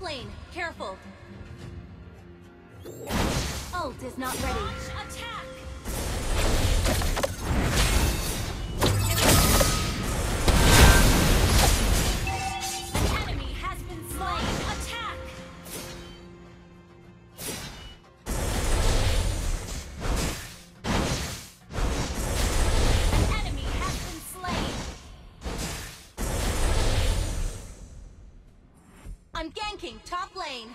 Lane, careful. Ult is not ready. Top lane.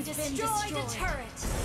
Destroy the turret.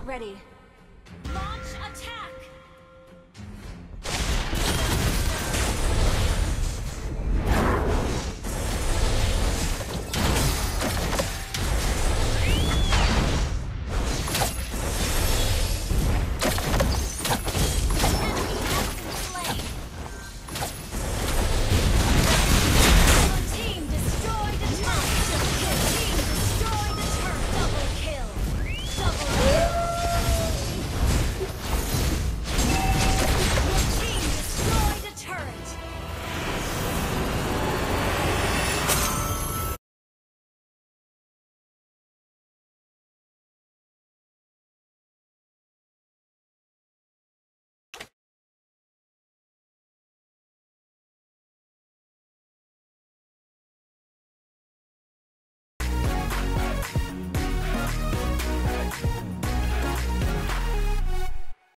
not ready.